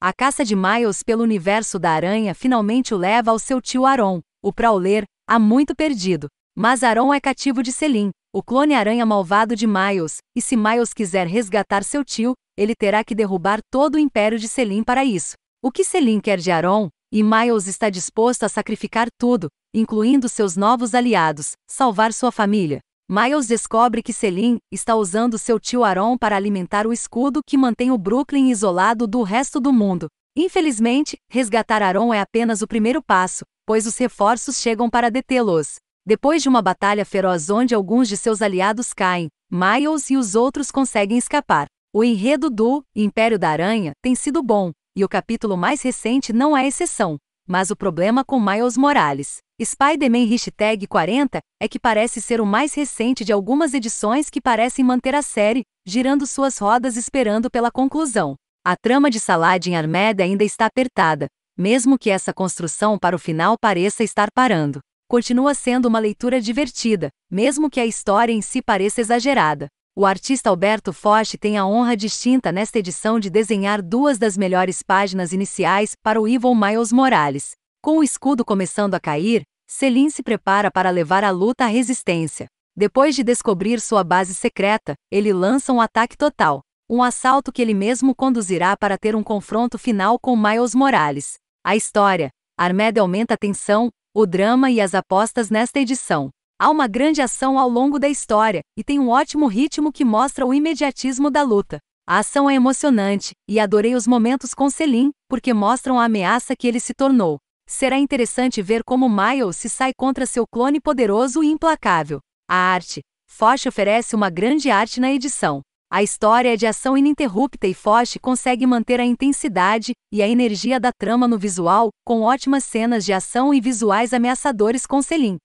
A caça de Miles pelo universo da aranha finalmente o leva ao seu tio Aaron, o Prowler, há muito perdido. Mas Aaron é cativo de Selim, o clone aranha malvado de Miles, e se Miles quiser resgatar seu tio, ele terá que derrubar todo o império de Selim para isso. O que Selim quer de Aaron, e Miles está disposto a sacrificar tudo, incluindo seus novos aliados, salvar sua família. Miles descobre que Selim está usando seu tio Aaron para alimentar o escudo que mantém o Brooklyn isolado do resto do mundo. Infelizmente, resgatar Aaron é apenas o primeiro passo, pois os reforços chegam para detê-los. Depois de uma batalha feroz onde alguns de seus aliados caem, Miles e os outros conseguem escapar. O enredo do Império da Aranha tem sido bom, e o capítulo mais recente não é exceção. Mas o problema com Miles Morales, Spider-Man Hashtag 40, é que parece ser o mais recente de algumas edições que parecem manter a série, girando suas rodas esperando pela conclusão. A trama de Saladin Armada ainda está apertada, mesmo que essa construção para o final pareça estar parando. Continua sendo uma leitura divertida, mesmo que a história em si pareça exagerada. O artista Alberto Foch tem a honra distinta nesta edição de desenhar duas das melhores páginas iniciais para o Evil Miles Morales. Com o escudo começando a cair, Selim se prepara para levar a luta à resistência. Depois de descobrir sua base secreta, ele lança um ataque total. Um assalto que ele mesmo conduzirá para ter um confronto final com Miles Morales. A história. Armada aumenta a tensão, o drama e as apostas nesta edição. Há uma grande ação ao longo da história, e tem um ótimo ritmo que mostra o imediatismo da luta. A ação é emocionante, e adorei os momentos com Selim, porque mostram a ameaça que ele se tornou. Será interessante ver como Miles se sai contra seu clone poderoso e implacável. A arte. Foch oferece uma grande arte na edição. A história é de ação ininterrupta e Foch consegue manter a intensidade e a energia da trama no visual, com ótimas cenas de ação e visuais ameaçadores com Selim.